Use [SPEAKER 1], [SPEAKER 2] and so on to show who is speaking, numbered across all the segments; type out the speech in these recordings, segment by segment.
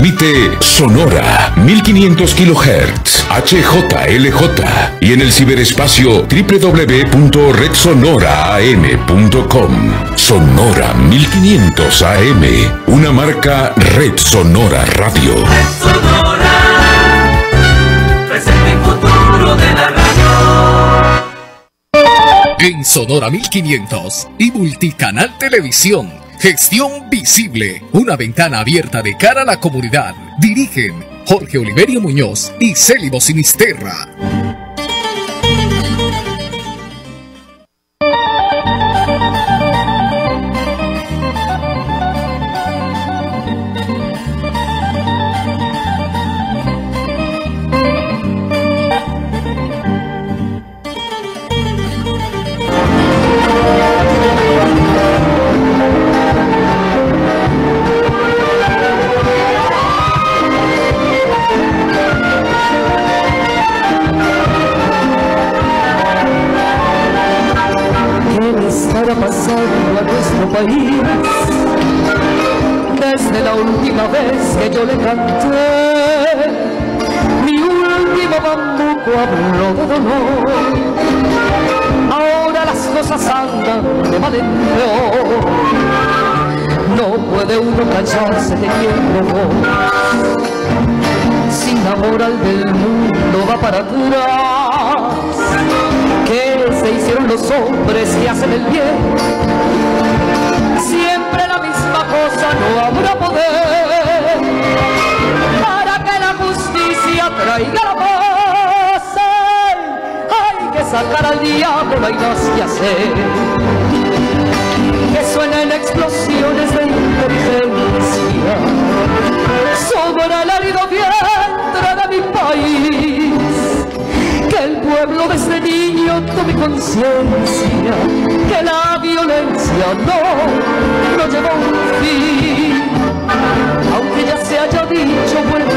[SPEAKER 1] transmite Sonora 1500 kHz HJLJ y en el ciberespacio www.redsonoraam.com. Sonora 1500 AM, una marca Red Sonora Radio.
[SPEAKER 2] Sonora, presente y futuro de la radio.
[SPEAKER 3] En Sonora 1500 y Multicanal Televisión. Gestión visible. Una ventana abierta de cara a la comunidad. Dirigen Jorge Oliverio Muñoz y Célimo Sinisterra.
[SPEAKER 4] Le canté, mi último bambuco habló de dolor. Ahora las cosas andan de mal en. No puede uno callarse teniendo voz. Sin amor al del mundo va para atrás. ¿Qué se hicieron los hombres que hacen el bien? Siempre la misma cosa, no habrá poder la Hay que sacar al diablo, hay más que hacer. Que suenen explosiones de inteligencia sobre el árido vientre de mi país. Que el pueblo desde niño tome conciencia que la violencia no, no lleva un fin. Aunque ya se haya dicho, vuelvo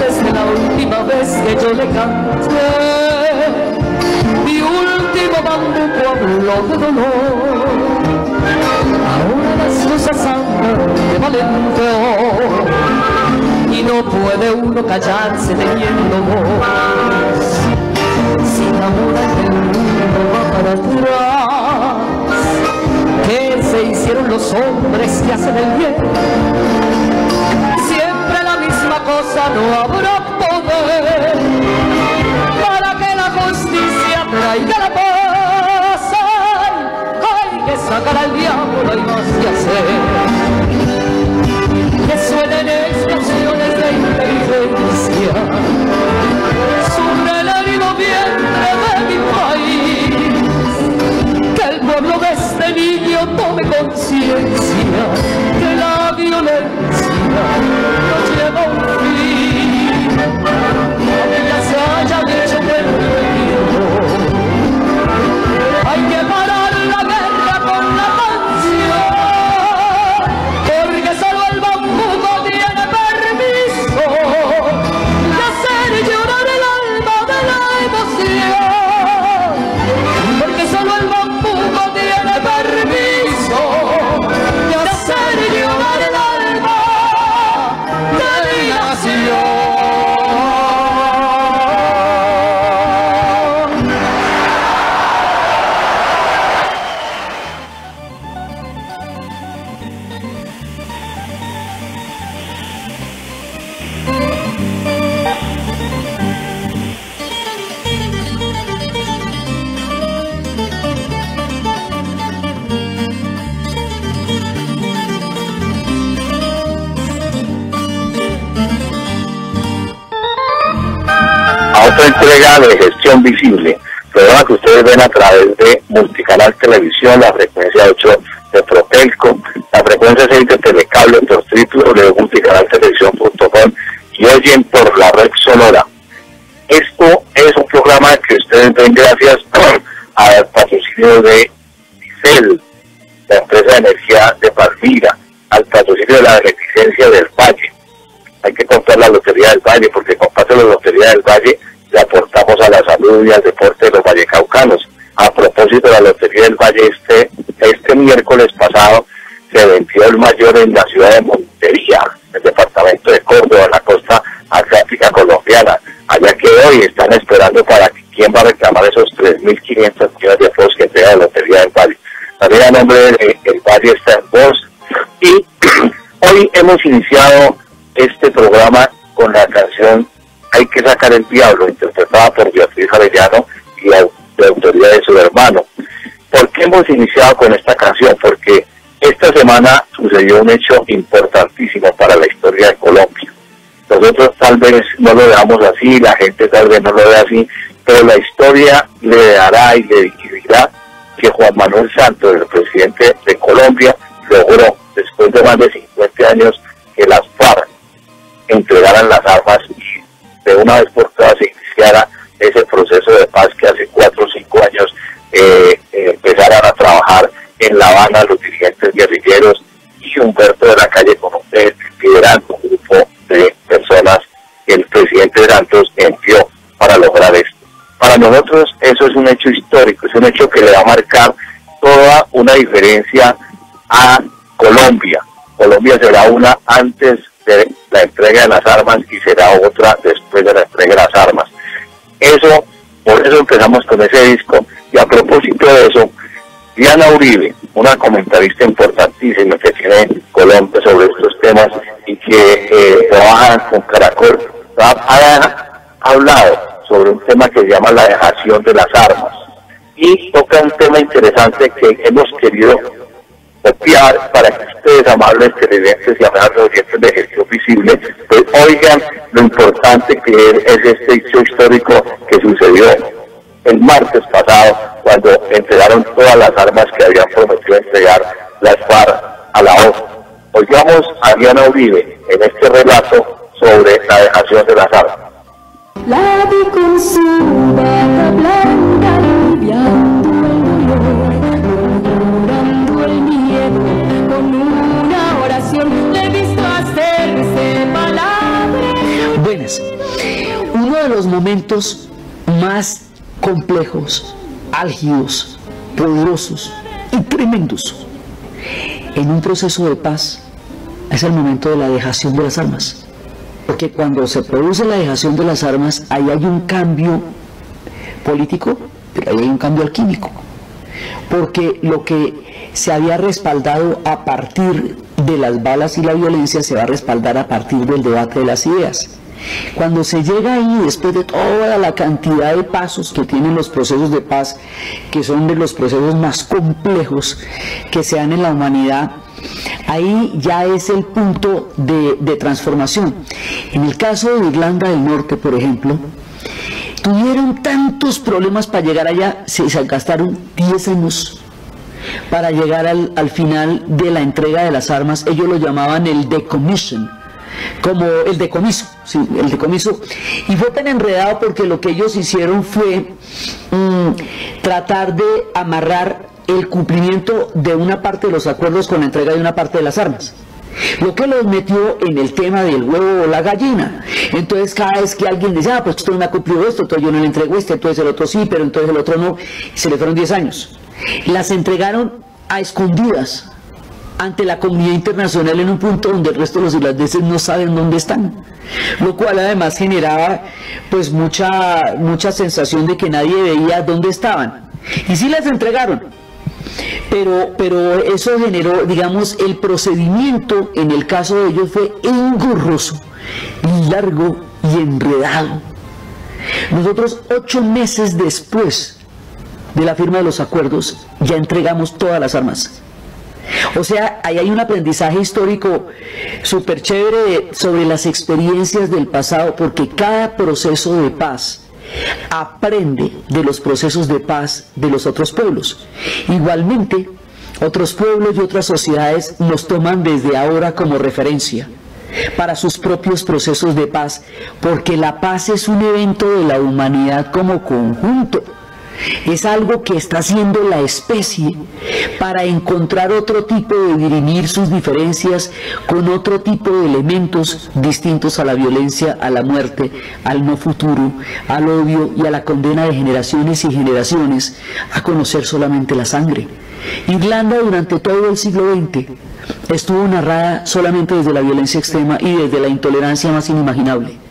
[SPEAKER 4] Desde la última vez que yo le canté, mi último bambuco habló de dolor. Ahora las cosas andan de y no puede uno callarse teniendo voz. Sin amor el mundo va para atrás que se hicieron los hombres que hacen el bien. Siempre la misma cosa, no habrá poder para que la justicia traiga la paz. Ay, hay que sacar al diablo, hay más que hacer. Que suenen explosiones de inteligencia sobre el herido vientre de mi país que el pueblo de este niño tome conciencia que la violencia no
[SPEAKER 5] entrega de gestión visible, programa que ustedes ven a través de Multicanal Televisión, la frecuencia 8 de Propelco, la frecuencia 6 de Telecable por www.multicanaltelevisión.com y oyen por la red sonora. Esto es un programa que ustedes ven gracias al patrocinio de y al deporte de los vallecaucanos. A propósito de la Lotería del Valle, este, este miércoles pasado se vendió el mayor en la ciudad de Montería, el departamento de Córdoba, la costa atlántica colombiana. Allá que hoy están esperando para quién va a reclamar esos 3.500 millones de pesos que entrega la Lotería del Valle. También a nombre del el Valle está en voz. Y hoy hemos iniciado este programa con la canción Hay que sacar el diablo, interpretada por Arellano y de autoría de su hermano. ¿Por qué hemos iniciado con esta canción? Porque esta semana sucedió un hecho importantísimo para la historia de Colombia. Nosotros tal vez no lo veamos así, la gente tal vez no lo ve así, pero la historia le dará y le dirá que Juan Manuel Santos, el presidente de Colombia, logró, después de más de 50 años, La Habana los dirigentes guerrilleros y Humberto de la Calle con usted liderando un grupo de personas que el presidente Santos envió para lograr esto. Para nosotros eso es un hecho histórico, es un hecho que le va a marcar toda una diferencia a Colombia. Colombia será una antes de la entrega de las armas y será otra después de la entrega de las armas. Eso, por eso empezamos con ese disco. Y a propósito de eso, Diana Uribe, una comentarista importantísima que tiene Colombia sobre estos temas y que eh, trabaja con Caracol, ha, hablado sobre un tema que se llama la dejación de las armas. Y toca un tema interesante que hemos querido copiar para que ustedes, amables televidentes y amables oyentes de gestión visible, pues oigan lo importante que es este hecho histórico que sucedió el martes pasado cuando entregaron todas las armas que habían prometido entregar las FARC a la ONU. Oigamos a Diana Uribe en este relato sobre la dejación de las armas.
[SPEAKER 4] La vi con su bata blanca limpiando el dolor, llorando el miedo, con una oración le he visto hacerse palabras.
[SPEAKER 6] Buenas. Uno de los momentos más complejos, álgidos, poderosos y tremendos en un proceso de paz es el momento de la dejación de las armas. Porque cuando se produce la dejación de las armas, ahí hay un cambio político, pero ahí hay un cambio alquímico. Porque lo que se había respaldado a partir de las balas y la violencia se va a respaldar a partir del debate de las ideas. Cuando se llega ahí, después de toda la cantidad de pasos que tienen los procesos de paz, que son de los procesos más complejos que se dan en la humanidad, ahí ya es el punto de, transformación. En el caso de Irlanda del Norte, por ejemplo, tuvieron tantos problemas para llegar allá, se, se gastaron 10 años para llegar al, al final de la entrega de las armas. Ellos lo llamaban el decommission como el decomiso, sí, el decomiso. Y fue tan enredado porque lo que ellos hicieron fue mm, tratar de amarrar el cumplimiento de una parte de los acuerdos con la entrega de una parte de las armas. Lo que los metió en el tema del huevo o la gallina. Entonces cada vez que alguien dice, ah, pues usted no me ha cumplido esto, entonces yo no le entrego este, entonces el otro sí, pero entonces el otro no, se le fueron 10 años. Las entregaron a escondidas ante la comunidad internacional en un punto donde el resto de los irlandeses no saben dónde están, lo cual además generaba pues mucha, mucha sensación de que nadie veía dónde estaban. Y sí las entregaron, pero, pero eso generó, digamos, el procedimiento en el caso de ellos fue engorroso, largo y enredado. Nosotros ocho meses después de la firma de los acuerdos ya entregamos todas las armas. O sea, ahí hay un aprendizaje histórico súper chévere sobre las experiencias del pasado, porque cada proceso de paz aprende de los procesos de paz de los otros pueblos. Igualmente, otros pueblos y otras sociedades nos toman desde ahora como referencia para sus propios procesos de paz, porque la paz es un evento de la humanidad como conjunto. Es algo que está haciendo la especie para encontrar otro tipo de dirimir sus diferencias con otro tipo de elementos distintos a la violencia, a la muerte, al no futuro, al odio y a la condena de generaciones y generaciones a conocer solamente la sangre. Irlanda durante todo el siglo XX estuvo narrada solamente desde la violencia extrema y desde la intolerancia más inimaginable.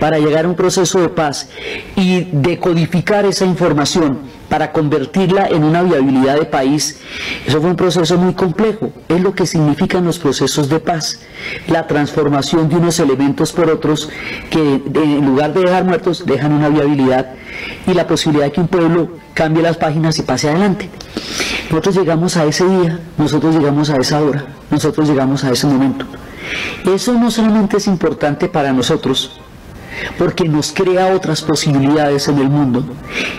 [SPEAKER 6] Para llegar a un proceso de paz y decodificar esa información para convertirla en una viabilidad de país, eso fue un proceso muy complejo. Es lo que significan los procesos de paz. La transformación de unos elementos por otros que en lugar de dejar muertos dejan una viabilidad y la posibilidad de que un pueblo cambie las páginas y pase adelante. Nosotros llegamos a ese día, nosotros llegamos a esa hora, nosotros llegamos a ese momento. Eso no solamente es importante para nosotros, porque nos crea otras posibilidades en el mundo,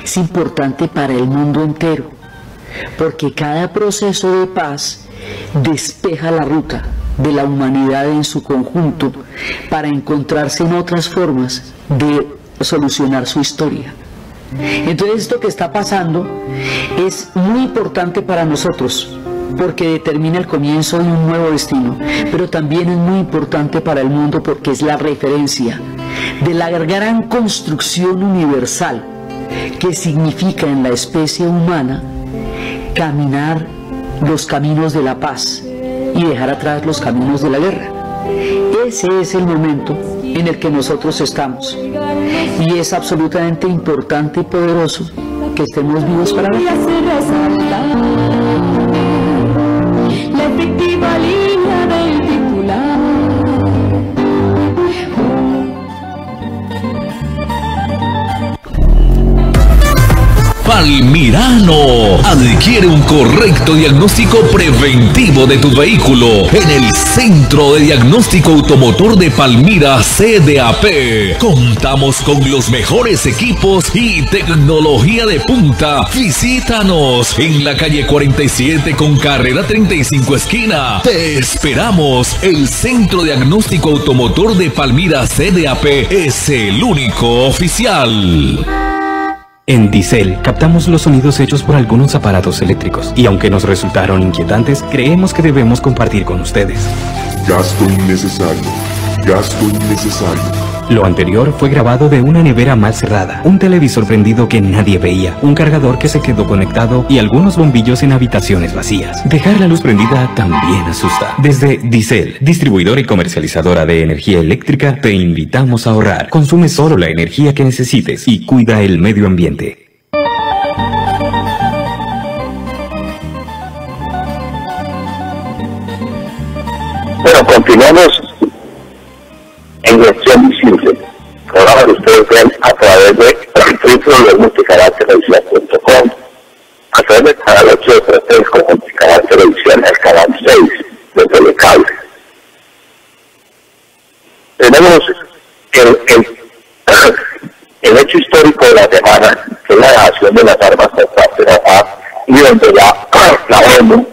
[SPEAKER 6] es importante para el mundo entero, porque cada proceso de paz despeja la ruta de la humanidad en su conjunto para encontrarse en otras formas de solucionar su historia. Entonces esto que está pasando es muy importante para nosotros porque determina el comienzo de un nuevo destino, pero también es muy importante para el mundo porque es la referencia de la gran construcción universal que significa en la especie humana caminar los caminos de la paz y dejar atrás los caminos de la guerra. Ese es el momento en el que nosotros estamos. Y es absolutamente importante y poderoso que estemos vivos para ver.
[SPEAKER 3] Palmirano. Adquiere un correcto diagnóstico preventivo de tu vehículo en el Centro de Diagnóstico Automotor de Palmira CDAP. Contamos con los mejores equipos y tecnología de punta. Visítanos en la calle 47 con carrera 35 esquina. Te esperamos. El Centro Diagnóstico Automotor de Palmira CDAP es el único oficial.
[SPEAKER 7] En Diesel captamos los sonidos hechos por algunos aparatos eléctricos y aunque nos resultaron inquietantes, creemos que debemos compartir con ustedes.
[SPEAKER 8] Gasto innecesario. Gasto innecesario.
[SPEAKER 7] Lo anterior fue grabado de una nevera mal cerrada, un televisor prendido que nadie veía, un cargador que se quedó conectado y algunos bombillos en habitaciones vacías. Dejar la luz prendida también asusta. Desde Diesel, distribuidora y comercializadora de energía eléctrica, te invitamos a ahorrar. Consume solo la energía que necesites y cuida el medio ambiente.
[SPEAKER 5] Bueno, continuamos en versión que ustedes ven a través de www.multicanaltelevisión.com, a través del canal 8 de Pretexco, Multicanal Televisión, el canal 6 de Telecable. Tenemos el, el, el hecho histórico de la semana, que es la dejación de las armas por de y donde la, la ONU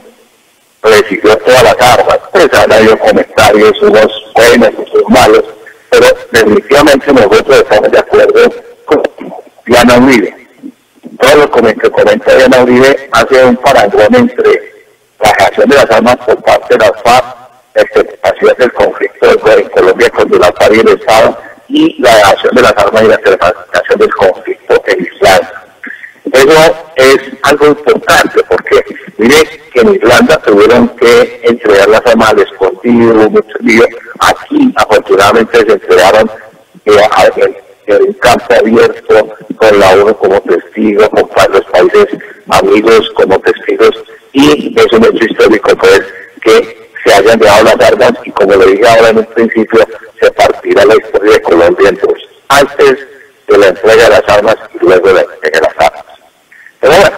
[SPEAKER 5] recibió todas las armas. Pues han habido comentarios, unos buenos, otros malos, pero definitivamente nosotros estamos de acuerdo con Diana Uribe. Todo lo que comenta Diana Uribe hace un parangón entre la creación de las armas por parte de las FARC, la expectativa del conflicto en Colombia con la FARC y el Estado, y la dejación de las armas y la creación del conflicto en Islam. Eso es algo importante porque mire que en Irlanda tuvieron que entregar las armas al escondido, muchos líos. Aquí afortunadamente se entregaron eh, en, en campo abierto con la ONU como testigo, con los países amigos como testigos y es un hecho histórico pues que se hayan dejado las armas y como le dije ahora en un principio se partirá la historia de Colombia en dos. Antes de la entrega de las armas y luego de la entrega de las armas. Pero bueno,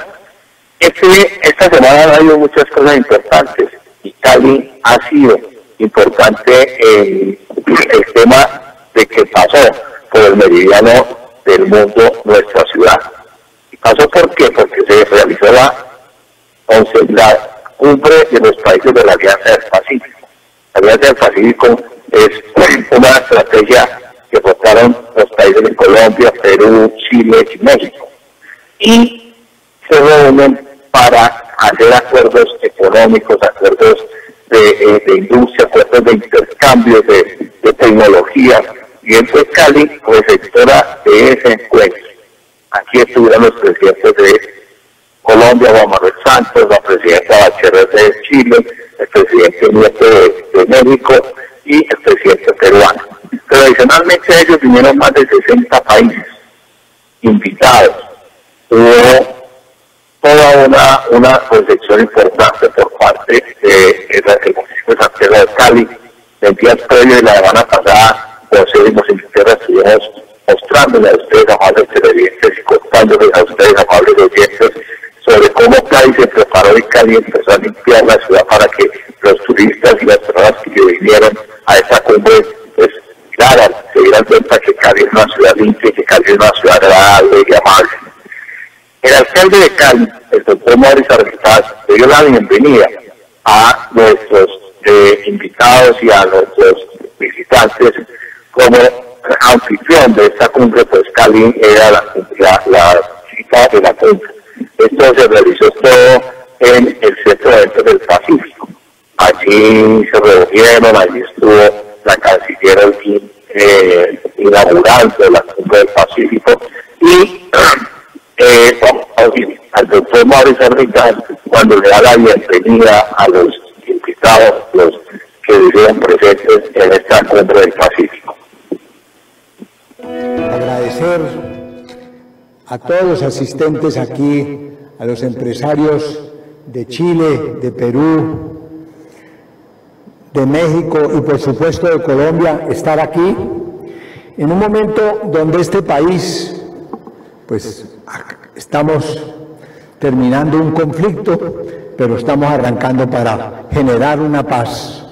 [SPEAKER 5] este, esta semana ha habido muchas cosas importantes y Cali ha sido importante en el tema de que pasó por el meridiano del mundo nuestra ciudad. ¿Y pasó por qué? Porque se realizó la, la cumbre de los países de la Alianza del Pacífico. La Alianza del Pacífico es una estrategia que votaron los países de Colombia, Perú, Chile y México. Y se reúnen para hacer acuerdos económicos, acuerdos de, eh, industria, acuerdos de intercambio de, tecnología. Y en Cali, receptora de ese encuentro. Aquí estuvieron los presidentes de Colombia, Juan Manuel Santos, la presidenta Bachelet de Chile, el presidente Nieto de, México y el presidente peruano. Pero adicionalmente ellos vinieron más de 60 países invitados. Hubo toda una, una proyección importante por parte de, de la municipio de Santiago de Cali. El día previo de la semana pasada, seguimos en tierra estuvimos mostrándole a ustedes, amables televidentes, y contándoles a ustedes, amables oyentes, sobre cómo Cali se preparó y Cali empezó a limpiar la ciudad para que los turistas y las personas que vinieron a esa cumbre pues claro, se dieran cuenta que Cali es una ciudad limpia, que Cali es una ciudad agradable y amable. El alcalde de Cali, el doctor Mauricio Arquitaz, le dio la bienvenida a nuestros eh, invitados y a nuestros visitantes como anfitrión de esta cumbre, pues Cali era la, la, cita de la cumbre. Esto se realizó todo en el Centro de Eventos del Pacífico. Allí se reunieron, allí estuvo la canciller eh, inaugurando la Cumbre del Pacífico y eh, al doctor Mauricio Ricardo cuando le da la bienvenida a los invitados, los que vivieron presentes en esta Cumbre del Pacífico.
[SPEAKER 9] Agradecer a todos los asistentes aquí, a los empresarios de Chile, de Perú, de México y por supuesto de Colombia, estar aquí en un momento donde este país, pues estamos terminando un conflicto, pero estamos arrancando para generar una paz.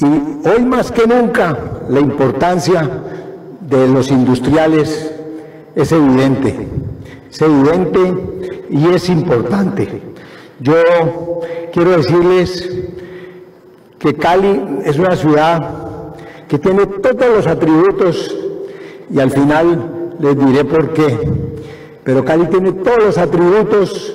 [SPEAKER 9] Y hoy más que nunca la importancia de los industriales es evidente, es evidente y es importante. Yo quiero decirles que Cali es una ciudad que tiene todos los atributos y al final les diré por qué. Pero Cali tiene todos los atributos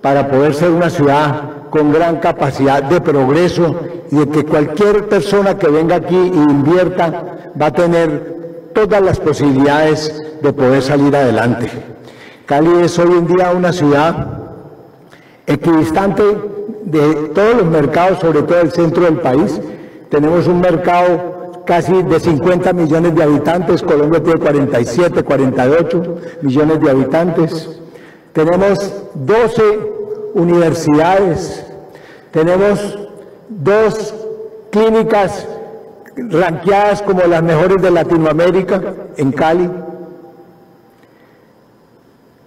[SPEAKER 9] para poder ser una ciudad con gran capacidad de progreso y de que cualquier persona que venga aquí e invierta va a tener todas las posibilidades de poder salir adelante. Cali es hoy en día una ciudad equidistante de todos los mercados, sobre todo el centro del país. Tenemos un mercado casi de 50 millones de habitantes, Colombia tiene 47, 48 millones de habitantes. Tenemos 12 universidades, tenemos dos clínicas ranqueadas como las mejores de Latinoamérica en Cali.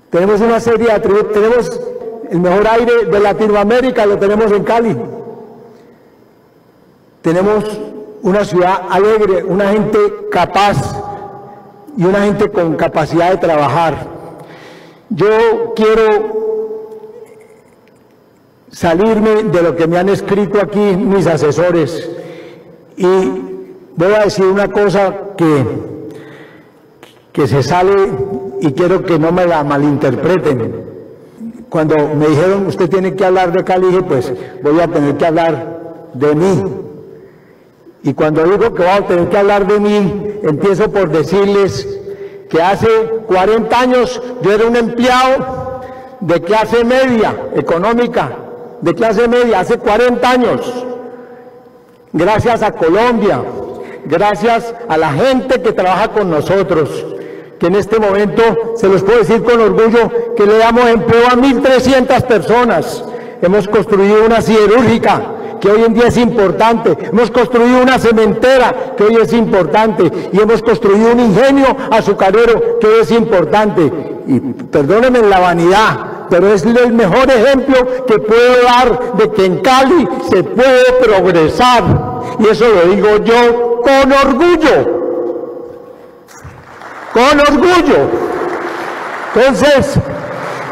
[SPEAKER 9] Tenemos una serie de atributos, tenemos el mejor aire de Latinoamérica, lo tenemos en Cali. Tenemos una ciudad alegre, una gente capaz y una gente con capacidad de trabajar. Yo quiero salirme de lo que me han escrito aquí mis asesores y voy a decir una cosa que, que se sale y quiero que no me la malinterpreten. Cuando me dijeron usted tiene que hablar de Cali, dije pues voy a tener que hablar de mí. Y cuando digo que voy a tener que hablar de mí, empiezo por decirles que hace 40 años yo era un empleado de clase media económica, de clase media, hace 40 años. Gracias a Colombia, gracias a la gente que trabaja con nosotros, que en este momento se los puedo decir con orgullo que le damos empleo a 1.300 personas. Hemos construido una siderúrgica que hoy en día es importante, hemos construido una cementera que hoy es importante y hemos construido un ingenio azucarero que hoy es importante. Y perdónenme la vanidad, pero es el mejor ejemplo que puedo dar de que en Cali se puede progresar. Y eso lo digo yo con orgullo. con orgullo. Entonces,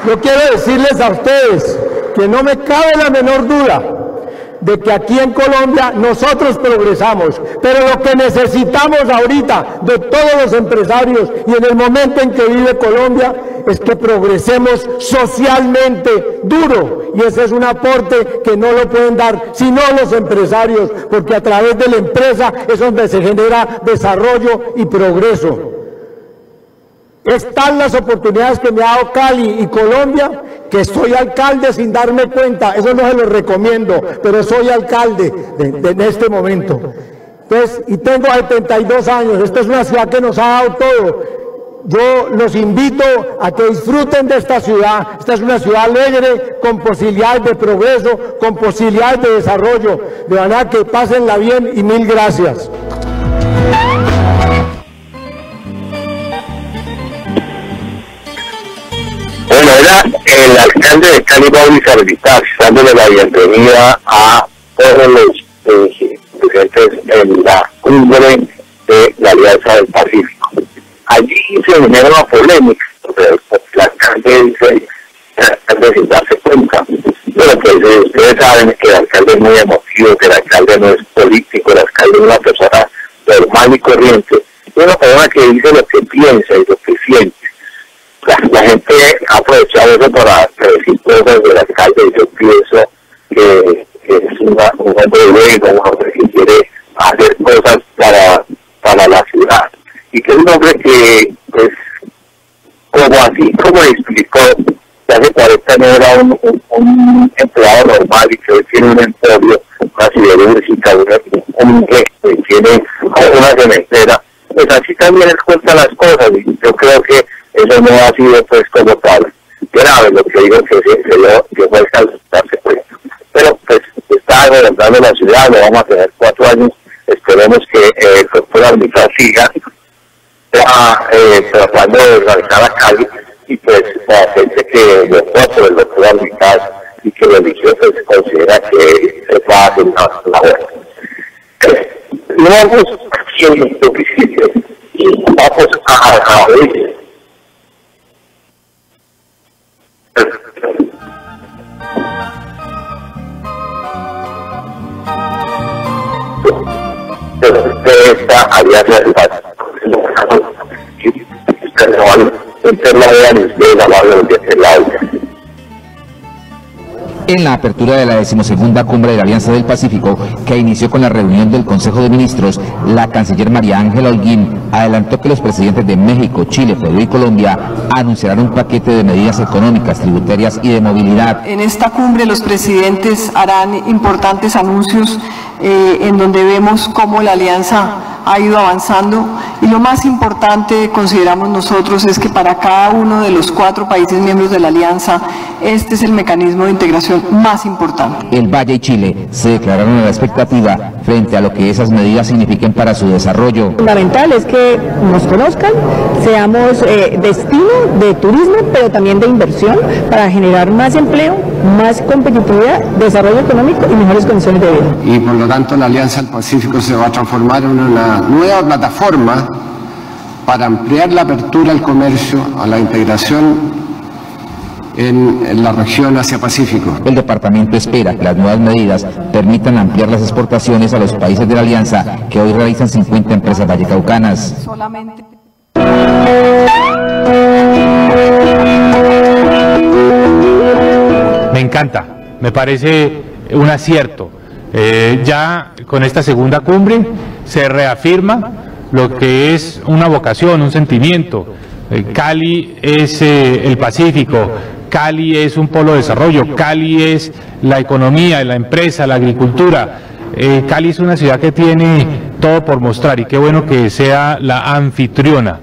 [SPEAKER 9] yo quiero decirles a ustedes que no me cabe la menor duda de que aquí en Colombia nosotros progresamos, pero lo que necesitamos ahorita de todos los empresarios y en el momento en que vive Colombia es que progresemos socialmente duro y ese es un aporte que no lo pueden dar sino los empresarios, porque a través de la empresa es donde se genera desarrollo y progreso. Están las oportunidades que me ha dado Cali y Colombia, que soy alcalde sin darme cuenta, eso no se lo recomiendo, pero soy alcalde en este momento. Entonces, y tengo 72 años, esta es una ciudad que nos ha dado todo. Yo los invito a que disfruten de esta ciudad. Esta es una ciudad alegre, con posibilidades de progreso, con posibilidades de desarrollo. De manera que pásenla bien y mil gracias.
[SPEAKER 5] Bueno, era el alcalde de Cali, Mauricio Habilitar, dándole la bienvenida a todos los eh, presentes en la cumbre de la Alianza del Pacífico. Allí se genera una polémica, porque el alcalde dice, alcalde sin darse cuenta. Bueno, pues eh, ustedes saben que el alcalde es muy emotivo, que el alcalde no es político, el alcalde es una persona normal y corriente, es una persona que dice lo que piensa y lo que siente la, gente ha aprovechado eso para decir cosas del alcalde y yo pienso que, es una, un hombre bueno, un hombre que quiere hacer cosas para, para la ciudad. Y que es un hombre que pues como así como explicó que hace 40 años era un, un, empleado normal y que hoy tiene un emporio, una siderúrgica, un, que tiene una cementera, pues así también él cuenta las cosas. Y yo creo que eso no ha sido pues como tal grave lo que digo que se, se lo que fue darse cuenta. Pero pues está gobernando la ciudad lo vamos a tener cuatro años esperemos que eh, el doctor Armital siga eh, tratando de organizar la calle y pues la gente que votó por el doctor Armital y que la elección pues, considera que se va a hacer una labor. No vamos haciendo lo que y vamos a, a, a ver
[SPEAKER 10] en la apertura de la decimosegunda cumbre de la Alianza del Pacífico, que inició con la reunión del Consejo de Ministros, la canciller María Ángela Holguín adelantó que los presidentes de México, Chile, Perú y Colombia anunciarán un paquete de medidas económicas, tributarias y de movilidad.
[SPEAKER 11] En esta cumbre los presidentes harán importantes anuncios eh, en donde vemos cómo la alianza ha ido avanzando y lo más importante consideramos nosotros es que para cada uno de los cuatro países miembros de la alianza este es el mecanismo de integración más importante.
[SPEAKER 10] El Valle y Chile se declararon a la expectativa frente a lo que esas medidas signifiquen para su desarrollo.
[SPEAKER 12] Fundamental es que nos conozcan, seamos eh, destino de turismo, pero también de inversión para generar más empleo, más competitividad, desarrollo económico y mejores condiciones de vida.
[SPEAKER 13] Y por lo tanto la Alianza del Pacífico se va a transformar en una nueva plataforma para ampliar la apertura al comercio, a la integración en, la región Asia-Pacífico.
[SPEAKER 10] El departamento espera que las nuevas medidas permitan ampliar las exportaciones a los países de la alianza que hoy realizan 50 empresas vallecaucanas. Solamente...
[SPEAKER 14] Me encanta, me parece un acierto. Eh, ya con esta segunda cumbre se reafirma lo que es una vocación, un sentimiento. Eh, Cali es eh, el Pacífico, Cali es un polo de desarrollo, Cali es la economía, la empresa, la agricultura. Cali es una ciudad que tiene todo por mostrar y qué bueno que sea la anfitriona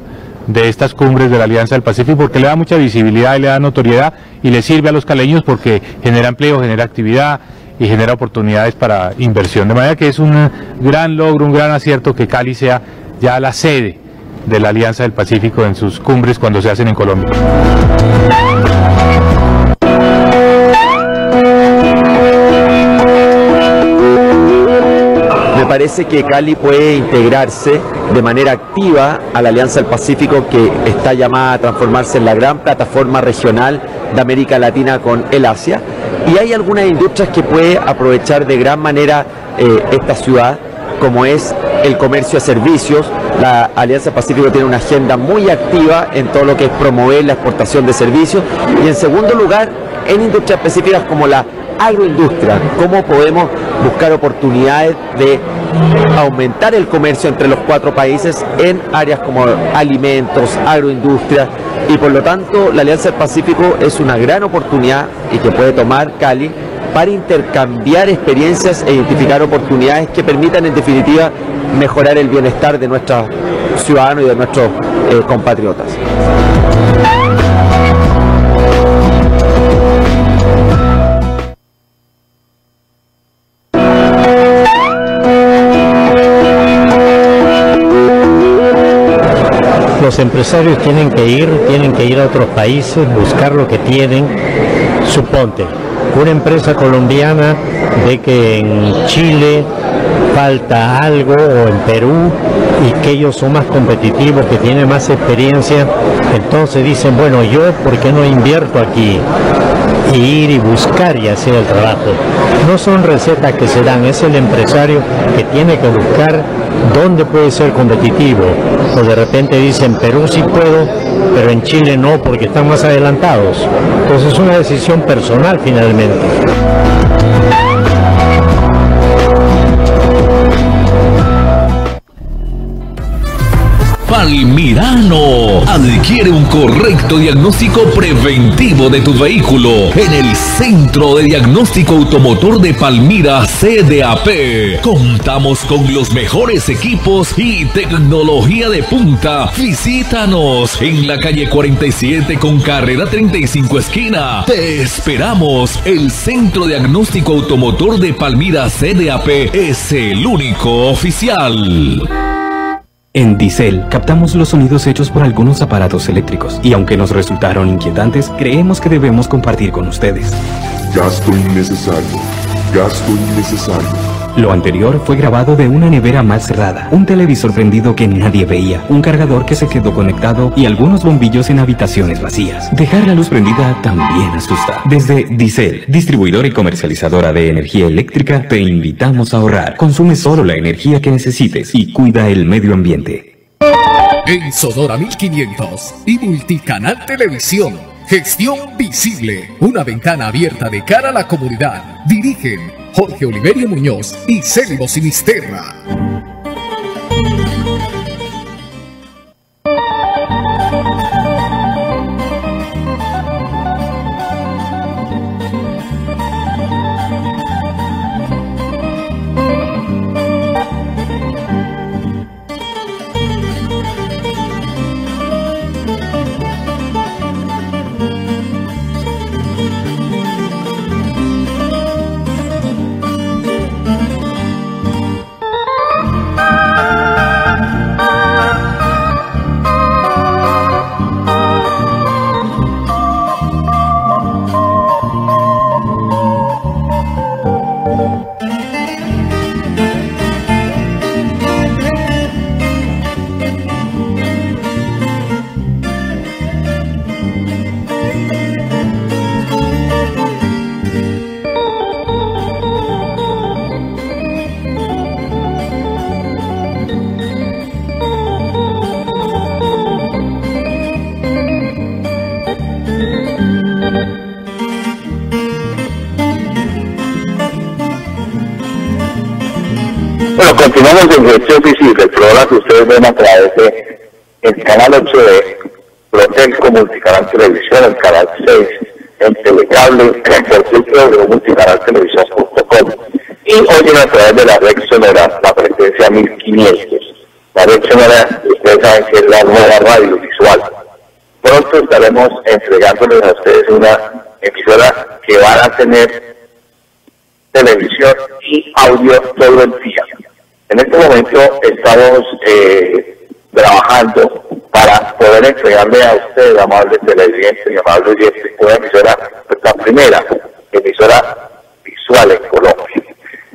[SPEAKER 14] de estas cumbres de la Alianza del Pacífico porque le da mucha visibilidad y le da notoriedad y le sirve a los caleños porque genera empleo, genera actividad y genera oportunidades para inversión. De manera que es un gran logro, un gran acierto que Cali sea ya la sede de la Alianza del Pacífico en sus cumbres cuando se hacen en Colombia.
[SPEAKER 15] Me parece que Cali puede integrarse de manera activa a la Alianza del Pacífico que está llamada a transformarse en la gran plataforma regional de América Latina con el Asia. Y hay algunas industrias que puede aprovechar de gran manera eh, esta ciudad, como es el comercio de servicios. La Alianza Pacífico tiene una agenda muy activa en todo lo que es promover la exportación de servicios. Y en segundo lugar, en industrias específicas como la agroindustria, cómo podemos buscar oportunidades de aumentar el comercio entre los cuatro países en áreas como alimentos, agroindustria y por lo tanto la Alianza del Pacífico es una gran oportunidad y que puede tomar Cali para intercambiar experiencias e identificar oportunidades que permitan en definitiva mejorar el bienestar de nuestros ciudadanos y de nuestros eh, compatriotas.
[SPEAKER 16] Los empresarios tienen que ir, tienen que ir a otros países, buscar lo que tienen. Suponte, una empresa colombiana ve que en Chile falta algo o en Perú y que ellos son más competitivos, que tienen más experiencia, entonces dicen, bueno, yo, ¿por qué no invierto aquí? Y ir y buscar y hacer el trabajo. No son recetas que se dan, es el empresario que tiene que buscar dónde puede ser competitivo. O de repente dicen, Perú sí puedo, pero en Chile no porque están más adelantados. Entonces es una decisión personal finalmente.
[SPEAKER 17] Palmirano. Adquiere un correcto diagnóstico preventivo de tu vehículo en el Centro de Diagnóstico Automotor de Palmira CDAP. Contamos con los mejores equipos y tecnología de punta. Visítanos en la calle 47 con carrera 35 esquina. Te esperamos. El Centro Diagnóstico Automotor de Palmira CDAP es el único oficial.
[SPEAKER 7] En Diesel captamos los sonidos hechos por algunos aparatos eléctricos y aunque nos resultaron inquietantes, creemos que debemos compartir con ustedes.
[SPEAKER 8] Gasto innecesario. Gasto innecesario.
[SPEAKER 7] Lo anterior fue grabado de una nevera mal cerrada, un televisor prendido que nadie veía, un cargador que se quedó conectado y algunos bombillos en habitaciones vacías. Dejar la luz prendida también asusta. Desde Diesel, distribuidora y comercializadora de energía eléctrica, te invitamos a ahorrar. Consume solo la energía que necesites y cuida el medio ambiente.
[SPEAKER 3] En Sonora 1500 y Multicanal Televisión. Gestión visible. Una ventana abierta de cara a la comunidad. Dirigen Jorge Oliverio Muñoz y Célimo Sinisterra.
[SPEAKER 5] Continuamos en Gestión Visible, el programa que ustedes ven a través de el canal 8 de Protelco Multicanal Televisión, el canal 6 en Telecable, de multicanaltelevisión.com y oyen a través de la red sonora, la frecuencia 1500. La red sonora, ustedes saben que es la nueva radio visual. Pronto estaremos entregándoles a ustedes una emisora que van a tener televisión y audio todo el día. En este momento estamos eh, trabajando para poder entregarle a ustedes, amables televidentes y amables oyentes, una emisora, pues, la primera emisora visual en Colombia.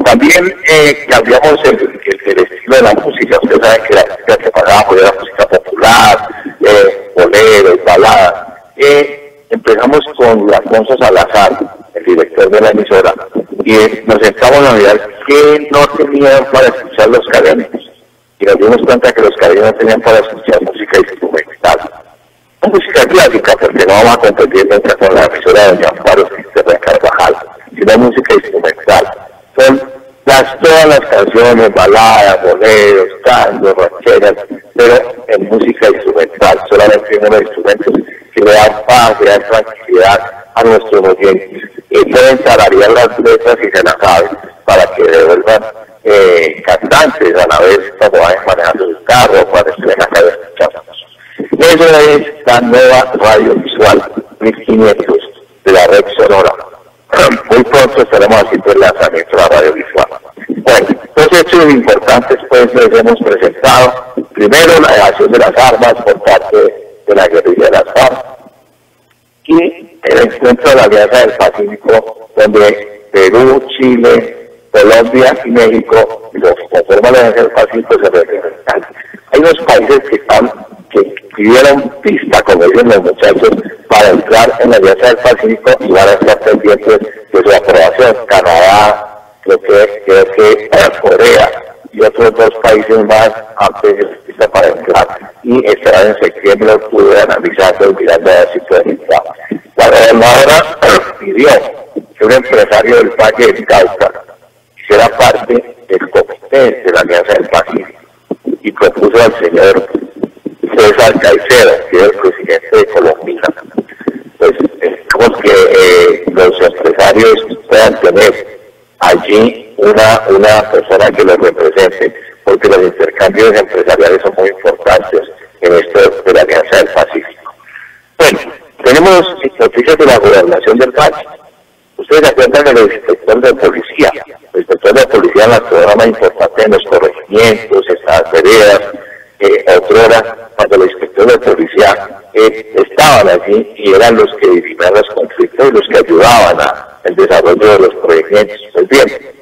[SPEAKER 5] También eh, cambiamos el, estilo de la música. Ustedes saben que la música que pagábamos era música popular, eh, boleros, baladas. Eh, empezamos con Alfonso Salazar, el director de la emisora, y nos sentamos a mirar qué no tenían para escuchar los cadeneros. Y nos dimos cuenta que los cadeneros tenían para escuchar música instrumental. No música clásica, porque no vamos a competir nunca con la emisora de Doña Amparo de Carvajal, sino música instrumental. Son las, todas las canciones, baladas, boleros, tangos, rancheras, pero en música instrumental, solamente en unos instrumentos que le dan paz, le dan tranquilidad a nuestros oyentes. Y pueden tararear las letras si se las saben, para que devuelvan eh, cantantes a la vez cuando vayan manejando su carro, cuando estén en la calle. Eso es la nueva radio visual 1500 de la red sonora. Muy pronto estaremos haciendo el lanzamiento de la radio visual. Bueno, dos hechos importantes pues les hemos presentado. Primero, la dejación de las armas por parte de la guerrilla de las FARC y el encuentro de la Alianza del Pacífico, donde Perú, Chile, Colombia y México, los conforman la Alianza del Pacífico, se representan. Hay unos países que están pidieron pista, como dicen los muchachos, para entrar en la Alianza del Pacífico y van a estar pendientes de su aprobación. Canadá, creo que, creo que Corea y otros dos países más han pedido pista para entrar y estarán en septiembre, octubre analizando y mirando a ver si pueden entrar. La gobernadora pidió que un empresario del Valle del Cauca hiciera parte del comité de la Alianza del Pacífico y propuso al señor César Caicedo, que es el presidente de Colombia. Pues que eh, los empresarios puedan tener allí una, una persona que los represente, porque los intercambios empresariales son muy importantes en esto de la Alianza del Pacífico. Bueno, tenemos noticias de la gobernación del Valle. Ustedes se acuerdan del inspector de policía. El inspector de policía en la programa importante en los corregimientos, en las veredas, eh, otrora, cuando el inspector de policía eh, estaban allí y eran los que dirigían los conflictos y los que ayudaban al desarrollo de los corregimientos. Pues bien,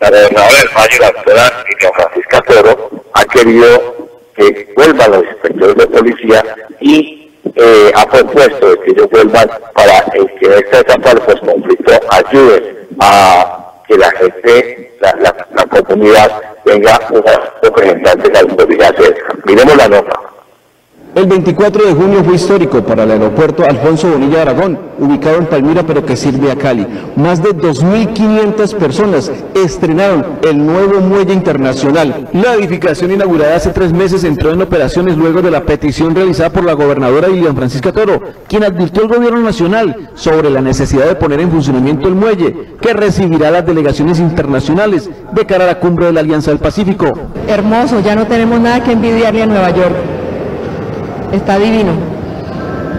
[SPEAKER 5] la gobernadora del Valle, la doctora Lidia Francisca Toro, ha querido que vuelvan los inspectores de policía y eh, ha propuesto de que ellos vuelvan para que en esta etapa de conflicto ayuden a que la gente, la, la, la comunidad, tenga un representante de la autoridad. Miremos la nota.
[SPEAKER 18] El 24 de junio fue histórico para el aeropuerto Alfonso Bonilla Aragón, ubicado en Palmira pero que sirve a Cali. Más de 2.500 personas estrenaron el nuevo muelle internacional. La edificación inaugurada hace tres meses entró en operaciones luego de la petición realizada por la gobernadora Lilian Francisca Toro, quien advirtió al gobierno nacional sobre la necesidad de poner en funcionamiento el muelle, que recibirá las delegaciones internacionales de cara a la cumbre de la Alianza del Pacífico.
[SPEAKER 12] Hermoso, ya no tenemos nada que envidiarle a Nueva York. Está divino.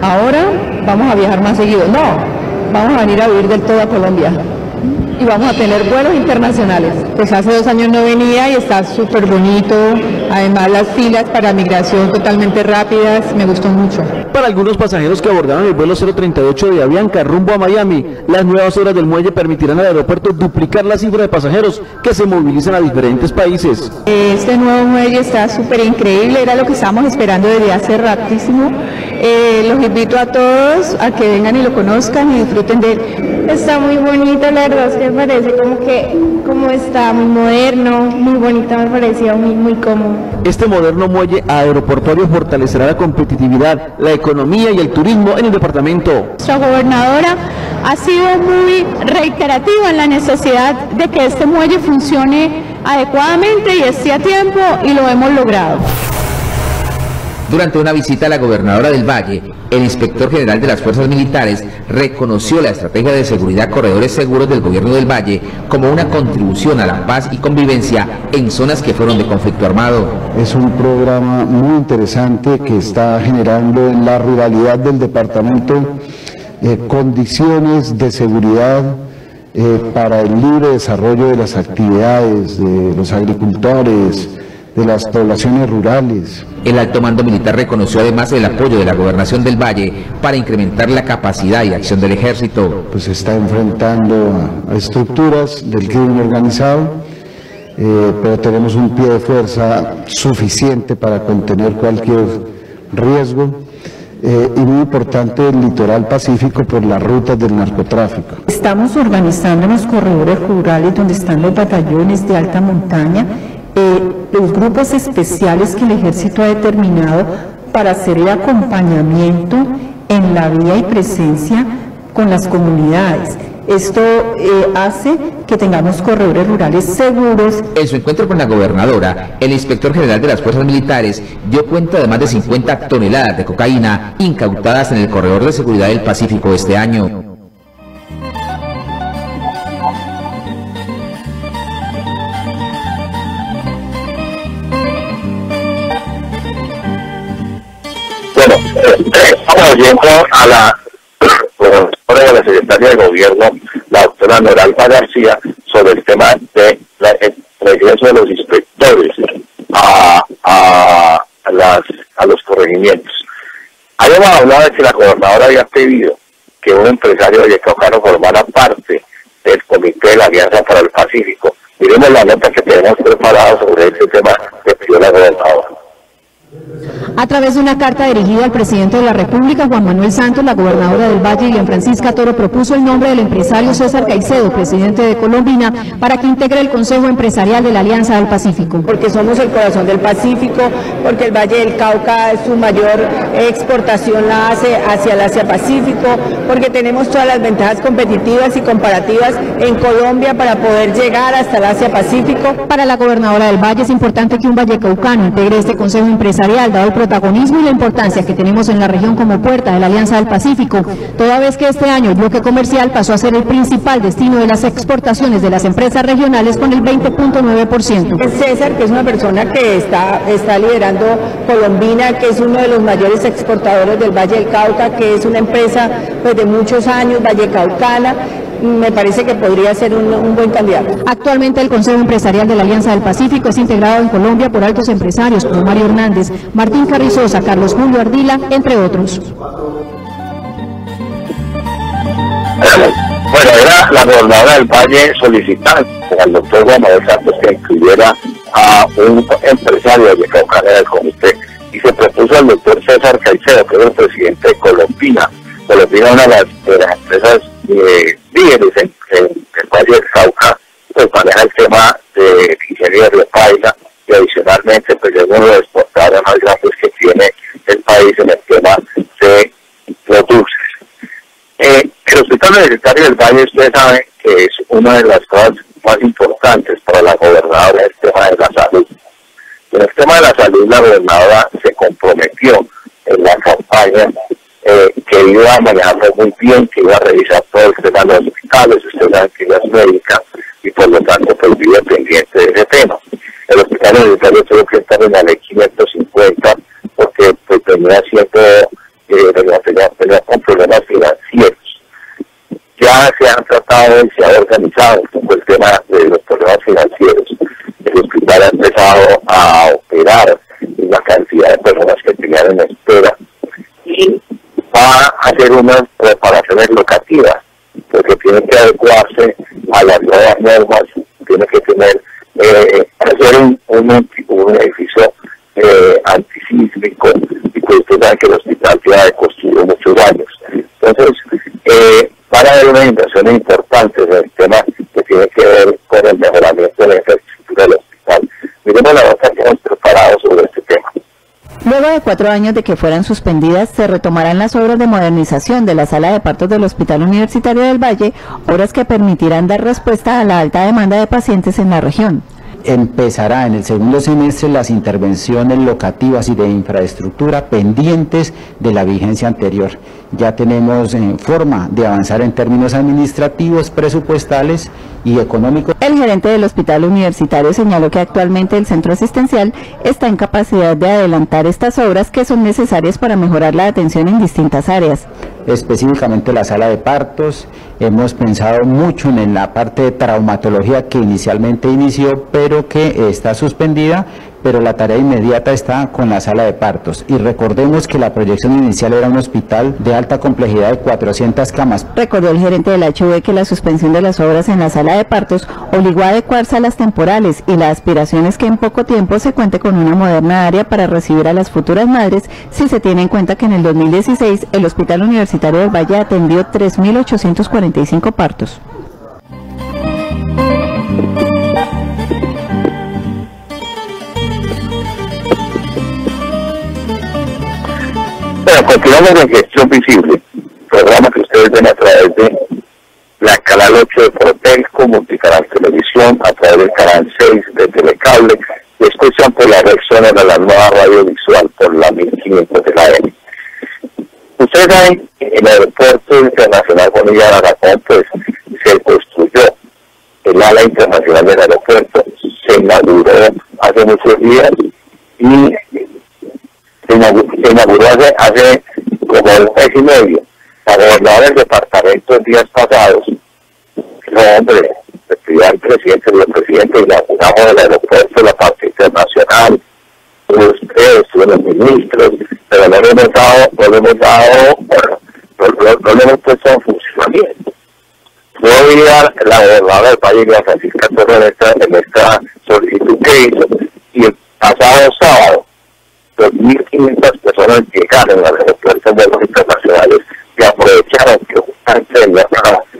[SPEAKER 12] Ahora vamos a viajar más seguido. No, vamos a venir a vivir del todo a Colombia. Y vamos a tener vuelos internacionales. Pues hace dos años no venía y está súper bonito. Además las filas para migración totalmente rápidas. Me gustó mucho.
[SPEAKER 18] Para algunos pasajeros que abordaron el vuelo 038 de Avianca rumbo a Miami, las nuevas obras del muelle permitirán al aeropuerto duplicar la cifra de pasajeros que se movilizan a diferentes países.
[SPEAKER 12] Este nuevo muelle está súper increíble, era lo que estábamos esperando desde hace ratísimo. Eh, los invito a todos a que vengan y lo conozcan y disfruten de él.
[SPEAKER 19] Está muy bonito, la verdad es que me parece como que como está muy moderno, muy bonito, me parecía muy, muy cómodo.
[SPEAKER 18] Este moderno muelle aeroportuario fortalecerá la competitividad, la economía y el turismo en el departamento.
[SPEAKER 19] Nuestra gobernadora ha sido muy reiterativa en la necesidad de que este muelle funcione adecuadamente y esté a tiempo y lo hemos logrado.
[SPEAKER 10] Durante una visita a la gobernadora del Valle, el inspector general de las fuerzas militares reconoció la estrategia de seguridad corredores seguros del gobierno del Valle como una contribución a la paz y convivencia en zonas que fueron de conflicto armado.
[SPEAKER 20] Es un programa muy interesante que está generando en la ruralidad del departamento eh, condiciones de seguridad eh, para el libre desarrollo de las actividades de los agricultores, de las poblaciones rurales.
[SPEAKER 10] El alto mando militar reconoció además el apoyo de la gobernación del Valle para incrementar la capacidad y acción del ejército.
[SPEAKER 20] Pues se está enfrentando a, a estructuras del crimen organizado eh, pero tenemos un pie de fuerza suficiente para contener cualquier riesgo. Eh, y muy importante el litoral pacífico por las rutas del narcotráfico.
[SPEAKER 12] Estamos organizando los corredores rurales donde están los batallones de alta montaña, eh, los grupos especiales que el ejército ha determinado para hacer el acompañamiento en la vía y presencia con las comunidades. Esto eh, hace que tengamos corredores rurales seguros.
[SPEAKER 10] En su encuentro con la gobernadora, el inspector general de las fuerzas militares dio cuenta de más de 50 toneladas de cocaína incautadas en el corredor de seguridad del Pacífico este año.
[SPEAKER 5] Estamos yendo a la de la secretaria de gobierno, la doctora Noralba García, sobre el tema de la, el regreso de los inspectores a los corregimientos. Habíamos hablado de que la gobernadora había pedido que un empresario de Vallecaucano formara parte del comité de la Alianza para el Pacífico. Miremos la nota que tenemos preparada sobre este tema que pidió la gobernadora.
[SPEAKER 21] A través de una carta dirigida al presidente de la República, Juan Manuel Santos, la gobernadora del Valle, Lilian Francisca Toro, propuso el nombre del empresario César Caicedo, presidente de Colombina, para que integre el Consejo Empresarial de la Alianza del Pacífico.
[SPEAKER 12] Porque somos el corazón del Pacífico, porque el Valle del Cauca su mayor exportación la hace hacia el Asia-Pacífico, porque tenemos todas las ventajas competitivas y comparativas en Colombia para poder llegar hasta el Asia-Pacífico.
[SPEAKER 21] Para la gobernadora del Valle es importante que un vallecaucano integre este Consejo Empresarial, dado el protagonismo y la importancia que tenemos en la región como puerta de la Alianza del Pacífico, toda vez que este año el bloque comercial pasó a ser el principal destino de las exportaciones de las empresas regionales con el 20.9%.
[SPEAKER 12] César, que es una persona que está, está liderando Colombina, que es uno de los mayores exportadores del Valle del Cauca, que es una empresa pues, de muchos años, vallecaucana, me parece que podría ser un, un, buen candidato.
[SPEAKER 21] Actualmente el Consejo Empresarial de la Alianza del Pacífico es integrado en Colombia por altos empresarios como Mario Hernández, Martín Carrizosa, Carlos Julio Ardila, entre otros.
[SPEAKER 5] Bueno, era la gobernadora del Valle solicitando al doctor Juan Manuel Santos que incluyera a un empresario de Caucana del comité y se propuso al doctor César Caicedo, que es el presidente de Colombina. Colombina es una de las, empresas eh, líderes en, el Valle del Cauca, pues maneja el tema de ingeniería de paila y adicionalmente pues es uno de los exportadores más grandes que tiene el país en el tema de dulces. Eh, el Hospital Universitario del Valle, ustedes saben que es una de las cosas más importantes para la gobernadora el tema de la salud. En el tema de la salud, la gobernadora se comprometió en la campaña eh, que iba a manejarlo muy bien, que iba a revisar todo el tema de los hospitales, ustedes saben que ella es médica y por lo tanto pues vive pendiente de ese tema. El hospital universitario tuvo que estar en la ley 550 porque pues siendo, eh, con problemas financieros. Ya se han tratado y se ha organizado el tema de los problemas financieros. El hospital ha empezado a operar una cantidad de personas que tenían en espera y va a hacer unas reparaciones locativas, porque tiene que adecuarse a las nuevas normas, tiene que tener, eh, hacer un, un, un edificio eh, antisísmico, y pues ustedes saben que el hospital ya ha construido muchos años. Entonces, eh, van a haber unas inversiones importantes en el tema que tiene que ver con el mejoramiento de la infraestructura del hospital. Miremos la nota que hemos preparado sobre este tema.
[SPEAKER 21] Luego de cuatro años de que fueran suspendidas, se retomarán las obras de modernización de la sala de partos del Hospital Universitario del Valle, obras que permitirán dar respuesta a la alta demanda de pacientes en la región
[SPEAKER 22] empezará en el segundo semestre las intervenciones locativas y de infraestructura pendientes de la vigencia anterior. Ya tenemos en forma de avanzar en términos administrativos, presupuestales y económicos.
[SPEAKER 21] El gerente del hospital universitario señaló que actualmente el centro asistencial está en capacidad de adelantar estas obras que son necesarias para mejorar la atención en distintas áreas
[SPEAKER 22] específicamente la sala de partos. Hemos pensado mucho en la parte de traumatología que inicialmente inició, pero que está suspendida, pero la tarea inmediata está con la sala de partos. Y recordemos que la proyección inicial era un hospital de alta complejidad de 400 camas.
[SPEAKER 23] Recordó el gerente de la HV que la suspensión de las obras en la sala de partos obligó a adecuar salas temporales y la aspiración es que en poco tiempo se cuente con una moderna área para recibir a las futuras madres si se tiene en cuenta que en el 2016 el Hospital Universitario del Valle atendió 3.845 partos.
[SPEAKER 5] Bueno, continuamos en Gestión Visible, programa que ustedes ven a través de la canal 8 de Protelco, Multicanal Televisión, a través del canal 6 de Telecable, y escuchan por la red de la nueva radio visual por la 1500 de la M. Ustedes saben, el aeropuerto internacional Bonilla de Aragón, pues se construyó el ala internacional del aeropuerto, se inauguró hace muchos días y se inauguró, hace, hace como un mes y medio. La gobernadora del departamento en días pasados, no hombre, le pidió al presidente al presidente inauguramos el aeropuerto, la parte internacional, tres, los ministros, pero no le hemos dado, no le hemos dado, bueno, no, le hemos puesto en funcionamiento. Fue a la gobernadora del Valle de Francisca Torres en esta, en esta solicitud que hizo, y el pasado sábado 2.500 personas llegaron al aeropuerto de los internacionales y aprovecharon que la,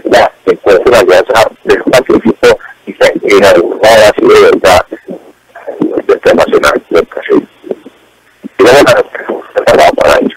[SPEAKER 5] la encuentro de alianza del Pacífico y se de internacional luego la.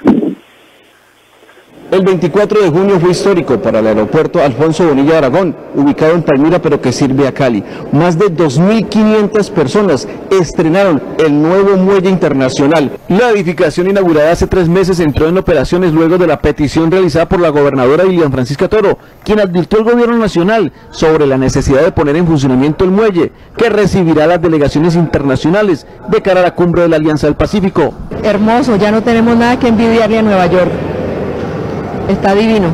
[SPEAKER 18] El 24 de junio fue histórico para el aeropuerto Alfonso Bonilla de Aragón, ubicado en Palmira pero que sirve a Cali. Más de 2.500 personas estrenaron el nuevo muelle internacional. La edificación inaugurada hace tres meses entró en operaciones luego de la petición realizada por la gobernadora Lilian Francisca Toro, quien advirtió al gobierno nacional sobre la necesidad de poner en funcionamiento el muelle, que recibirá las delegaciones internacionales de cara a la cumbre de la Alianza del Pacífico.
[SPEAKER 12] Hermoso, ya no tenemos nada que envidiarle a Nueva York está divino.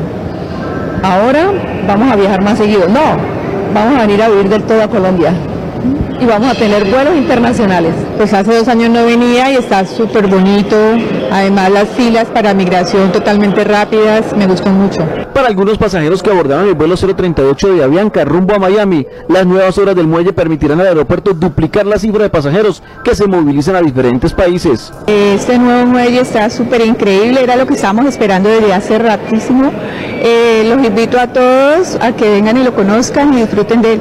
[SPEAKER 12] Ahora vamos a viajar más seguido. No, vamos a venir a vivir del todo a Colombia y vamos a tener vuelos internacionales. Pues hace dos años no venía y está súper bonito. Además las filas para migración totalmente rápidas, me gustan mucho.
[SPEAKER 18] Para algunos pasajeros que abordaron el vuelo 038 de Avianca rumbo a Miami, las nuevas obras del muelle permitirán al aeropuerto duplicar la cifra de pasajeros que se movilizan a diferentes países.
[SPEAKER 12] Este nuevo muelle está súper increíble, era lo que estábamos esperando desde hace ratísimo. Eh, los invito a todos a que vengan y lo conozcan y disfruten de él.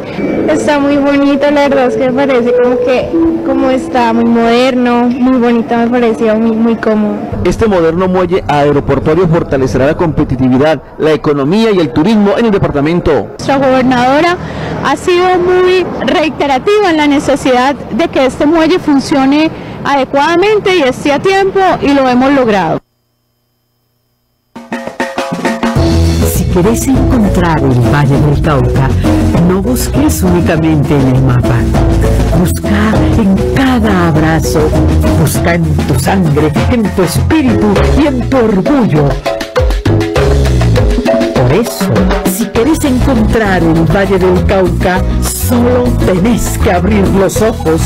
[SPEAKER 24] Está muy bonito, la verdad es que me parece como que como está muy moderno, muy bonito, me parecía muy, muy cómodo.
[SPEAKER 18] Este moderno muelle aeroportuario fortalecerá la competitividad, la economía y el turismo en el departamento.
[SPEAKER 19] Nuestra gobernadora ha sido muy reiterativa en la necesidad de que este muelle funcione adecuadamente y esté a tiempo y lo hemos logrado.
[SPEAKER 25] Querés encontrar el Valle del Cauca, no busques únicamente en el mapa. Busca en cada abrazo, busca en tu sangre, en tu espíritu y en tu orgullo. Por eso, si querés encontrar el Valle del Cauca, solo tenés que abrir los ojos,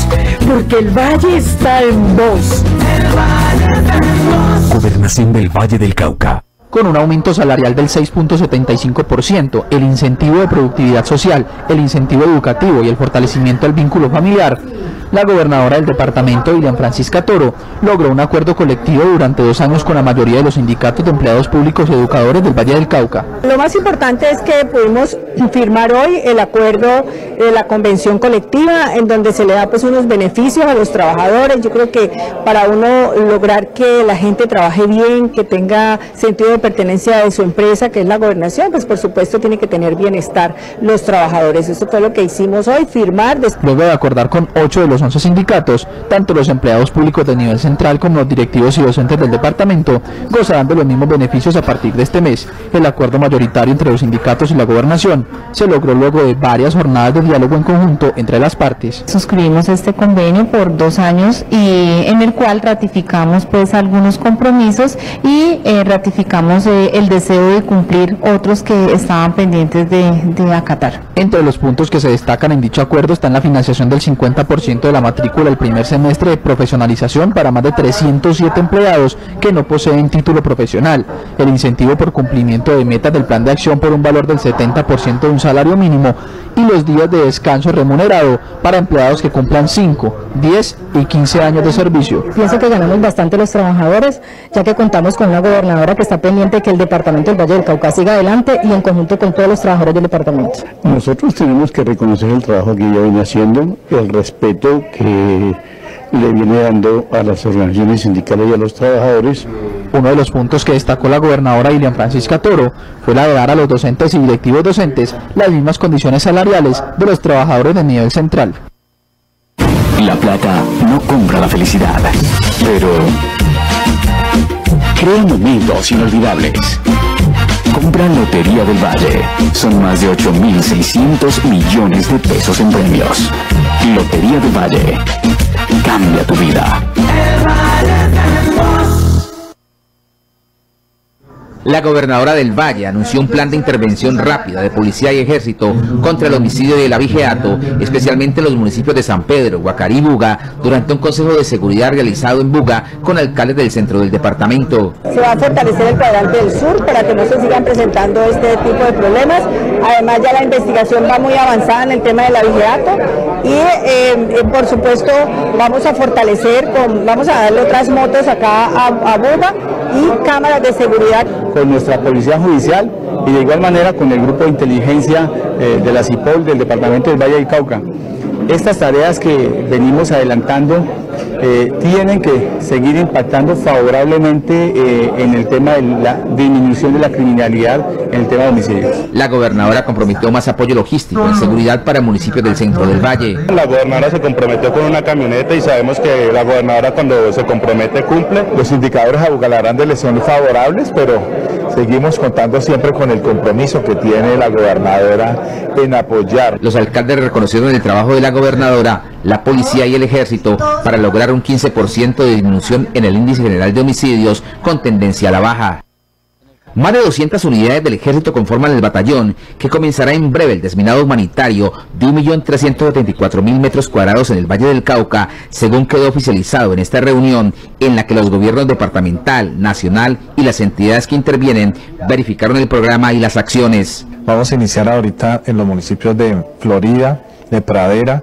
[SPEAKER 25] porque el valle está en vos.
[SPEAKER 26] Gobernación del Valle del Cauca
[SPEAKER 27] con un aumento salarial del 6.75%, el incentivo de productividad social, el incentivo educativo y el fortalecimiento del vínculo familiar, la gobernadora del departamento, Ilian Francisca Toro, logró un acuerdo colectivo durante dos años con la mayoría de los sindicatos de empleados públicos y educadores del Valle del Cauca.
[SPEAKER 12] Lo más importante es que pudimos firmar hoy el acuerdo de la convención colectiva en donde se le da pues unos beneficios a los trabajadores. Yo creo que para uno lograr que la gente trabaje bien, que tenga sentido de pertenencia de su empresa, que es la gobernación, pues por supuesto tiene que tener bienestar los trabajadores. Eso fue lo que hicimos hoy, firmar.
[SPEAKER 27] Luego de acordar con ocho de los 11 sindicatos, tanto los empleados públicos de nivel central como los directivos y docentes del departamento gozarán de los mismos beneficios a partir de este mes. El acuerdo mayoritario entre los sindicatos y la gobernación se logró luego de varias jornadas de diálogo en conjunto entre las partes.
[SPEAKER 23] Suscribimos este convenio por dos años y en el cual ratificamos pues algunos compromisos y eh, ratificamos eh, el deseo de cumplir otros que estaban pendientes de, de acatar.
[SPEAKER 27] Entre los puntos que se destacan en dicho acuerdo están la financiación del 50% de la matrícula el primer semestre de profesionalización para más de 307 empleados que no poseen título profesional, el incentivo por cumplimiento de metas del plan de acción por un valor del 70% de un salario mínimo y los días de descanso remunerado para empleados que cumplan 5, 10 y 15 años de servicio.
[SPEAKER 12] Pienso que ganamos bastante los trabajadores, ya que contamos con una gobernadora que está pendiente de que el departamento del Valle del Cauca siga adelante y en conjunto con todos los trabajadores del departamento.
[SPEAKER 20] Nosotros tenemos que reconocer el trabajo que ella viene haciendo, el respeto que le viene dando a las organizaciones sindicales y a los trabajadores.
[SPEAKER 27] Uno de los puntos que destacó la gobernadora Ilian Francisca Toro fue la de dar a los docentes y directivos docentes las mismas condiciones salariales de los trabajadores de nivel central.
[SPEAKER 28] La plata no compra la felicidad, pero crea momentos inolvidables. Compra Lotería del Valle. Son más de 8.600 millones de pesos en premios. Lotería del Valle. Cambia tu vida.
[SPEAKER 10] La gobernadora del Valle anunció un plan de intervención rápida de policía y ejército contra el homicidio y el abigeato, especialmente en los municipios de San Pedro, Guacarí y Buga, durante un consejo de seguridad realizado en Buga con alcaldes del centro del departamento.
[SPEAKER 12] Se va a fortalecer el cuadrante del sur para que no se sigan presentando este tipo de problemas. Además ya la investigación va muy avanzada en el tema del abigeato y eh, eh, por supuesto vamos a fortalecer, con, vamos a darle otras motos acá a, a y cámaras de seguridad
[SPEAKER 29] con nuestra policía judicial y de igual manera con el grupo de inteligencia eh, de la CIPOL del departamento del Valle del Cauca. Estas tareas que venimos adelantando eh, tienen que seguir impactando favorablemente eh, en el tema de la disminución de la criminalidad en el tema de homicidios.
[SPEAKER 10] La gobernadora comprometió más apoyo logístico en seguridad para municipios del centro del Valle.
[SPEAKER 29] La gobernadora se comprometió con una camioneta y sabemos que la gobernadora cuando se compromete cumple. Los indicadores a Bucalarán son favorables, pero seguimos contando siempre con el compromiso que tiene la gobernadora en apoyar.
[SPEAKER 10] Los alcaldes reconocieron el trabajo de la gobernadora, la policía y el ejército para lograr un 15% de disminución en el índice general de homicidios con tendencia a la baja. Más de 200 unidades del ejército conforman el batallón, que comenzará en breve el desminado humanitario de 1.374.000 metros cuadrados en el Valle del Cauca, según quedó oficializado en esta reunión en la que los gobiernos departamental, nacional y las entidades que intervienen verificaron el programa y las acciones.
[SPEAKER 29] Vamos a iniciar ahorita en los municipios de Florida, de Pradera,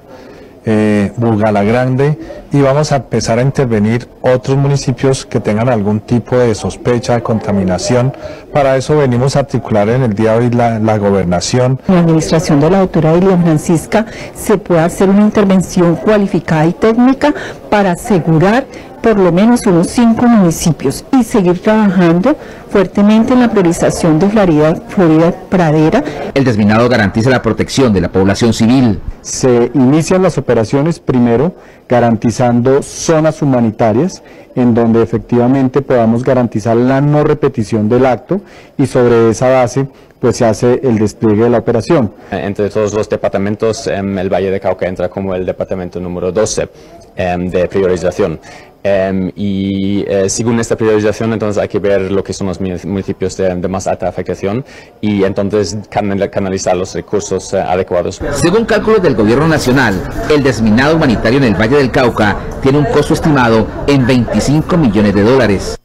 [SPEAKER 29] eh, Grande y vamos a empezar a intervenir otros municipios que tengan algún tipo de sospecha de contaminación. Para eso venimos a articular en el día de hoy la, gobernación.
[SPEAKER 12] La administración de la doctora Elia Francisca se puede hacer una intervención cualificada y técnica para asegurar por lo menos unos cinco municipios y seguir trabajando fuertemente en la priorización de Florida, Florida Pradera.
[SPEAKER 10] El desminado garantiza la protección de la población civil.
[SPEAKER 29] Se inician las operaciones primero garantizando zonas humanitarias en donde efectivamente podamos garantizar la no repetición del acto y sobre esa base pues se hace el despliegue de la operación.
[SPEAKER 30] Entre todos los departamentos, em, el Valle de Cauca entra como el departamento número 12 em, de priorización. Em, y eh, según esta priorización, entonces hay que ver lo que son los municipios de, de más alta afectación y entonces canal- canalizar los recursos eh, adecuados.
[SPEAKER 10] Según cálculos del gobierno nacional, el desminado humanitario en el Valle del Cauca tiene un costo estimado en 25 millones de dólares.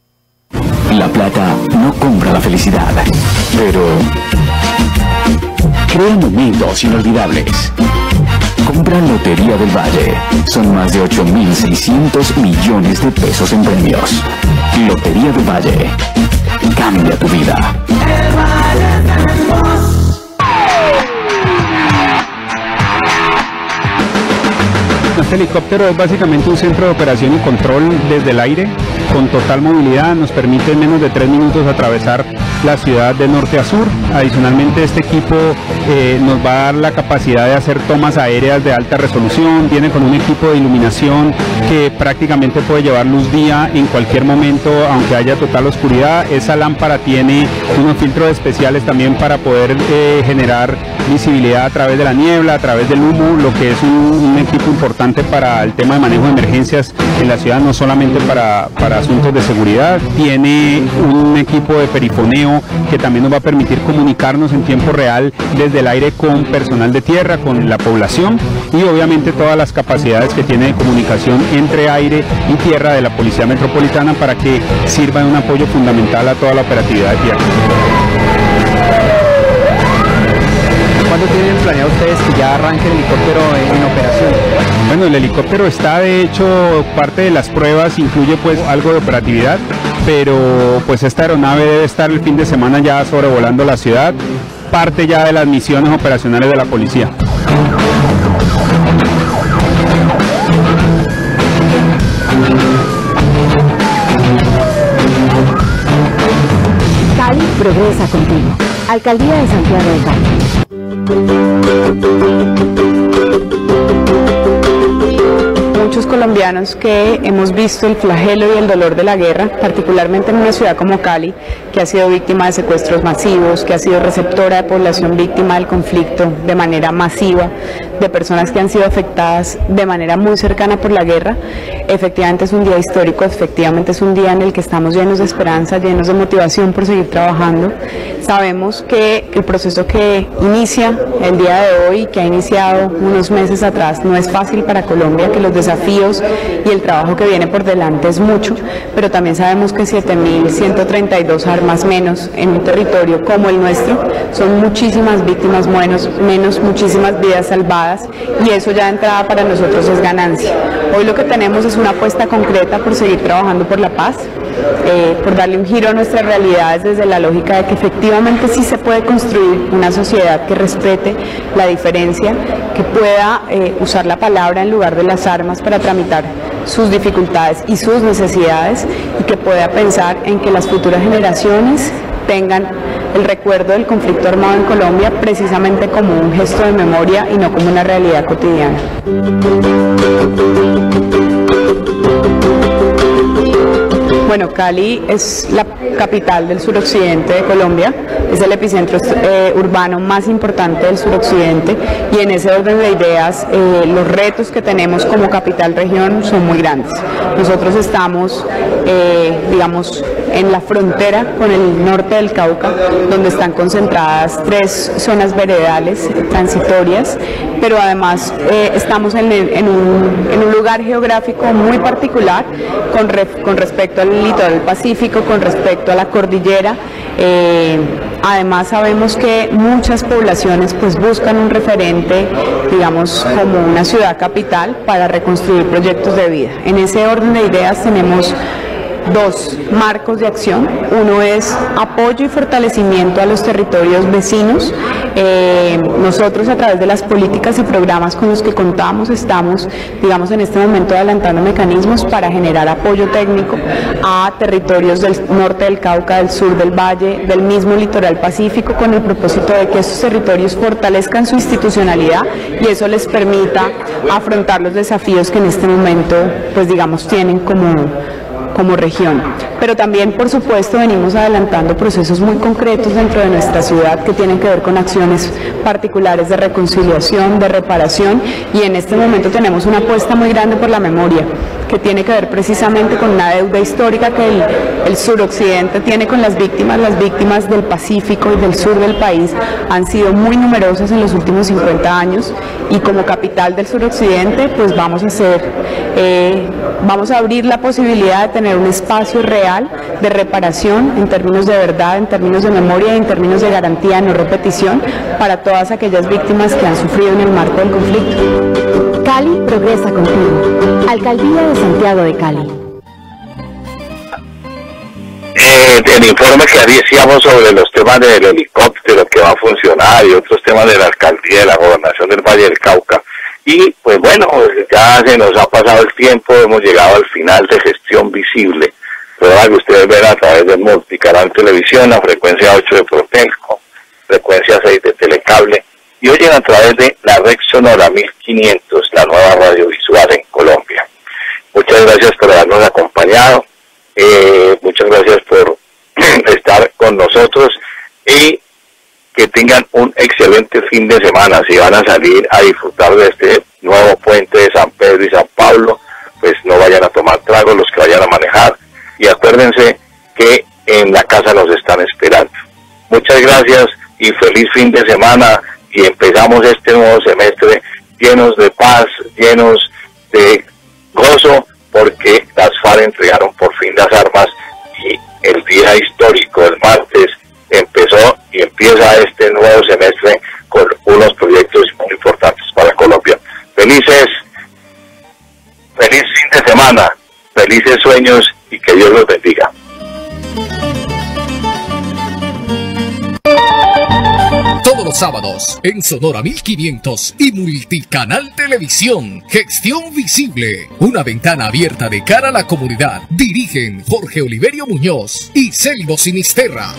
[SPEAKER 28] La plata no compra la felicidad, pero crea momentos inolvidables. Compra Lotería del Valle. Son más de 8.600 millones de pesos en premios. Lotería del Valle. Cambia tu vida.
[SPEAKER 31] Este helicóptero es básicamente un centro de operación y control desde el aire, con total movilidad, nos permite en menos de tres minutos atravesar la ciudad de norte a sur. Adicionalmente este equipo eh, nos va a dar la capacidad de hacer tomas aéreas de alta resolución, viene con un equipo de iluminación que prácticamente puede llevar luz día en cualquier momento, aunque haya total oscuridad. Esa lámpara tiene unos filtros especiales también para poder eh, generar visibilidad a través de la niebla, a través del humo, lo que es un, equipo importante para el tema de manejo de emergencias en la ciudad, no solamente para, para asuntos de seguridad. Tiene un equipo de perifoneo que también nos va a permitir comunicarnos en tiempo real desde el aire con personal de tierra, con la población y obviamente todas las capacidades que tiene de comunicación entre aire y tierra de la Policía Metropolitana para que sirva de un apoyo fundamental a toda la operatividad de tierra.
[SPEAKER 32] ¿Cuándo tienen planeado ustedes que ya arranque el helicóptero en, operación?
[SPEAKER 31] Bueno, el helicóptero está de hecho, parte de las pruebas incluye pues algo de operatividad, pero pues esta aeronave debe estar el fin de semana ya sobrevolando la ciudad, parte ya de las misiones operacionales de la policía.
[SPEAKER 21] Cali progresa contigo. Alcaldía de Santiago de Cali.
[SPEAKER 33] Muchos colombianos que hemos visto el flagelo y el dolor de la guerra, particularmente en una ciudad como Cali, que ha sido víctima de secuestros masivos, que ha sido receptora de población víctima del conflicto de manera masiva, de personas que han sido afectadas de manera muy cercana por la guerra. Efectivamente es un día histórico, efectivamente es un día en el que estamos llenos de esperanza, llenos de motivación por seguir trabajando. Sabemos que el proceso que inicia el día de hoy, que ha iniciado unos meses atrás, no es fácil para Colombia, que los desafíos y el trabajo que viene por delante es mucho, pero también sabemos que 7.132 armas menos en un territorio como el nuestro son muchísimas víctimas menos, menos muchísimas vidas salvadas y eso ya de entrada para nosotros es ganancia. Hoy lo que tenemos es una apuesta concreta por seguir trabajando por la paz, eh, por darle un giro a nuestras realidades desde la lógica de que efectivamente sí se puede construir una sociedad que respete la diferencia, que pueda eh, usar la palabra en lugar de las armas para tramitar sus dificultades y sus necesidades y que pueda pensar en que las futuras generaciones tengan el recuerdo del conflicto armado en Colombia precisamente como un gesto de memoria y no como una realidad cotidiana. Bueno, Cali es la capital del suroccidente de Colombia, es el epicentro eh, urbano más importante del suroccidente y en ese orden de ideas eh, los retos que tenemos como capital región son muy grandes. Nosotros estamos, eh, digamos, en la frontera con el norte del Cauca, donde están concentradas tres zonas veredales transitorias, pero además estamos en, un, lugar geográfico muy particular con, con respecto al litoral pacífico, con respecto a la cordillera. Eh, además sabemos que muchas poblaciones pues buscan un referente, digamos, como una ciudad capital para reconstruir proyectos de vida. En ese orden de ideas tenemos dos marcos de acción. Uno es apoyo y fortalecimiento a los territorios vecinos. Eh, nosotros a través de las políticas y programas con los que contamos estamos, digamos, en este momento adelantando mecanismos para generar apoyo técnico a territorios del norte del Cauca, del sur del Valle, del mismo litoral pacífico, con el propósito de que estos territorios fortalezcan su institucionalidad y eso les permita afrontar los desafíos que en este momento, pues digamos, tienen como como región. Pero también, por supuesto, venimos adelantando procesos muy concretos dentro de nuestra ciudad que tienen que ver con acciones particulares de reconciliación, de reparación y en este momento tenemos una apuesta muy grande por la memoria que tiene que ver precisamente con una deuda histórica que el, el suroccidente tiene con las víctimas. Las víctimas del Pacífico y del sur del país han sido muy numerosas en los últimos 50 años y como capital del suroccidente pues vamos a hacer, eh, vamos a abrir la posibilidad de tener un espacio real de reparación en términos de verdad, en términos de memoria y en términos de garantía no repetición para todas aquellas víctimas que han sufrido en el marco del conflicto.
[SPEAKER 21] Cali progresa contigo. Alcaldía de Santiago de Cali.
[SPEAKER 5] Eh, el informe que hacíamos sobre los temas del helicóptero que va a funcionar y otros temas de la alcaldía de la gobernación del Valle del Cauca. Y pues bueno, ya se nos ha pasado el tiempo, hemos llegado al final de gestión visible. Prueba que ustedes ven a través del multicanal televisión, la frecuencia 8 de Protelco, frecuencia 6 de Telecable, y oyen a través de la red sonora 1500, la nueva radiovisual en Colombia. Muchas gracias por habernos acompañado, eh, muchas gracias por estar con nosotros y que tengan un excelente fin de semana. Si van a salir a disfrutar de este nuevo puente de San Pedro y San Pablo, pues no vayan a tomar tragos los que vayan a manejar y acuérdense que en la casa nos están esperando. y feliz fin de semana y empezamos este nuevo semestre llenos de paz, llenos de gozo, porque las FARC entregaron por fin las armas y el día histórico, el martes, empezó y empieza este nuevo semestre con unos proyectos muy importantes para Colombia. Felices, feliz fin de semana, felices sueños y que Dios los bendiga.
[SPEAKER 3] Todos los sábados en Sonora 1500 y Multicanal Televisión. Gestión Visible. Una ventana abierta de cara a la comunidad. Dirigen Jorge Oliverio Muñoz y Selvo Sinisterra.